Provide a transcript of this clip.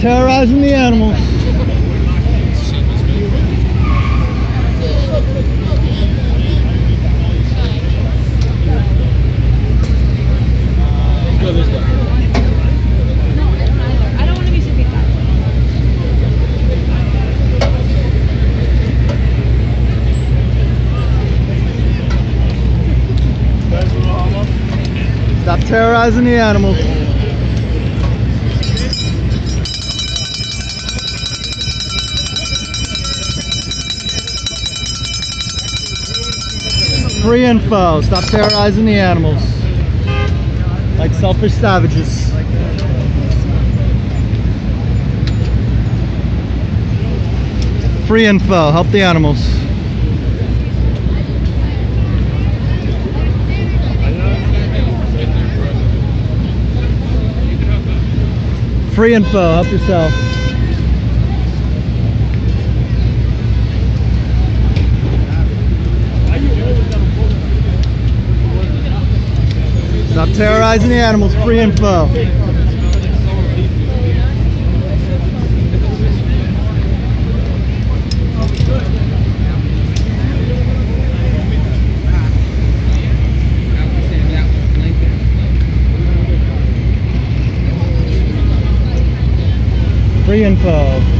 terrorizing the animals. Stop terrorizing the animals. Free info. Stop terrorizing the animals. Like selfish savages. Free info. Help the animals. Free info. Help yourself. Stop terrorizing the animals. Free info. Free info.